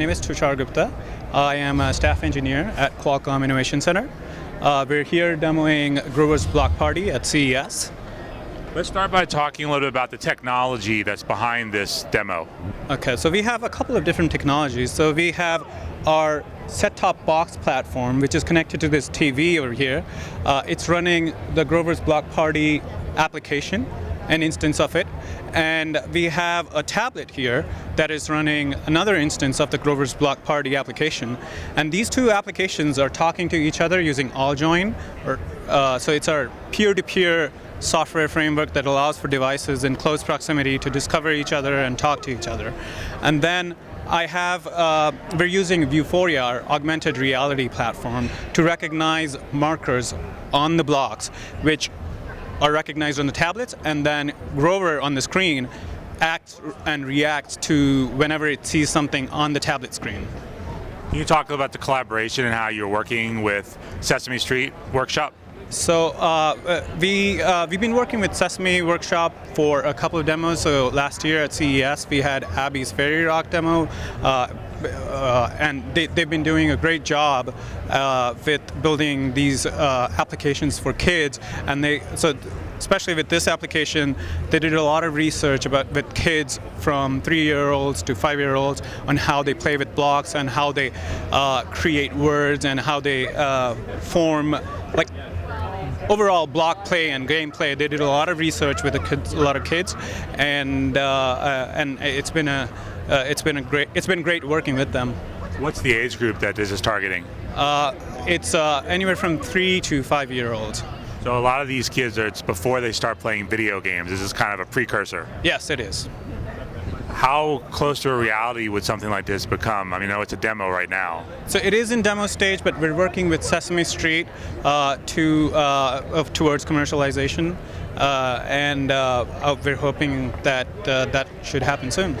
name is Tushar Gupta. I am a staff engineer at Qualcomm Innovation Center. Uh, we're here demoing Grover's Block Party at CES. Let's start by talking a little bit about the technology that's behind this demo. Okay, so we have a couple of different technologies. So we have our set-top box platform, which is connected to this TV over here. Uh, it's running the Grover's Block Party application, an instance of it, and we have a tablet here that is running another instance of the Grover's Block Party application. And these two applications are talking to each other using AllJoyn, or uh, so it's our peer-to-peer software framework that allows for devices in close proximity to discover each other and talk to each other. And then I have, uh, we're using Vuforia, our augmented reality platform, to recognize markers on the blocks, which are recognized on the tablets, and then Grover on the screen acts and reacts to whenever it sees something on the tablet screen. Can you talk about the collaboration and how you're working with Sesame Street Workshop? So uh, uh, we uh, we've been working with Sesame Workshop for a couple of demos. So last year at CES we had Abby's Fairy Rock demo, uh, uh and they, have been doing a great job uh, with building these applications for kids. And they so especially with this application, they did a lot of research about with kids from three-year-olds to five-year-olds on how they play with blocks and how they create words and how they form like overall block play and gameplay, they did a lot of research with kids, a lot of kids, and uh, uh, and it's been a uh, it's been a great it's been great working with them. What's the age group that this is targeting? Uh, it's uh, anywhere from three to five year olds. So a lot of these kids are it's before they start playing video games. This is kind of a precursor. Yes, it is. How close to a reality would something like this become? I mean, I know it's a demo right now. So it is in demo stage, but we're working with Sesame Street uh, to uh, towards commercialization, uh, and uh, we're hoping that uh, that should happen soon.